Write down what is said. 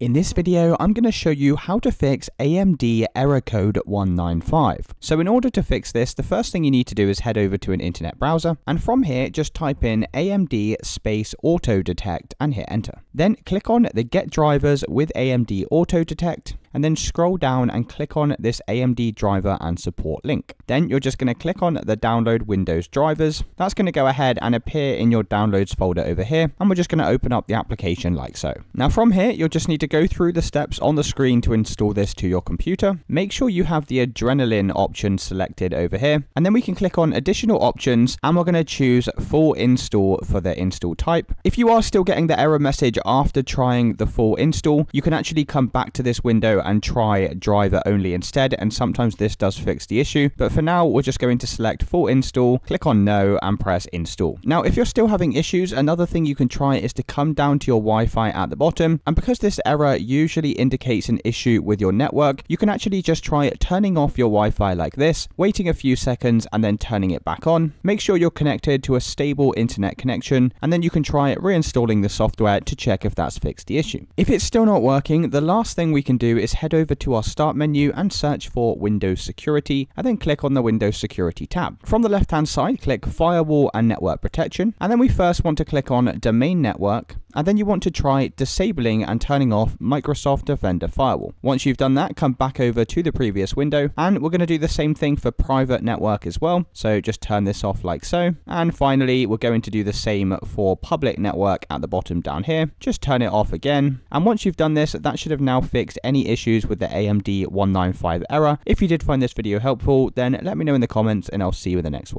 In this video, I'm going to show you how to fix AMD error code 195. So in order to fix this, the first thing you need to do is head over to an internet browser, and from here, just type in AMD space auto detect and hit enter. Then click on the get drivers with AMD auto detect, and then scroll down and click on this AMD driver and support link. Then you're just going to click on the download Windows drivers. That's going to go ahead and appear in your downloads folder over here, and we're just going to open up the application like so. Now from here, you'll just need to go through the steps on the screen to install this to your computer. Make sure you have the Adrenalin option selected over here, and then we can click on additional options, and we're going to choose full install for the install type. If you are still getting the error message after trying the full install, you can actually come back to this window and try driver only instead, and sometimes this does fix the issue. But for now, we're just going to select full install, click on no, and press install. Now, if you're still having issues, another thing you can try is to come down to your Wi-Fi at the bottom, and because this error usually indicates an issue with your network, you can actually just try turning off your Wi-Fi like this, waiting a few seconds, and then turning it back on. Make sure you're connected to a stable internet connection, and then you can try reinstalling the software to check if that's fixed the issue. If it's still not working, the last thing we can do is head over to our start menu and search for Windows Security, and then click on the Windows Security tab. From the left hand side, click Firewall and Network Protection, and then we first want to click on Domain Network, and then you want to try disabling and turning off Microsoft Defender Firewall. Once you've done that, come back over to the previous window, and we're going to do the same thing for private network as well. So just turn this off like so. And finally, we're going to do the same for public network at the bottom down here. Just turn it off again. And once you've done this, that should have now fixed any issues with the AMD 195 error. If you did find this video helpful, then let me know in the comments and I'll see you in the next one.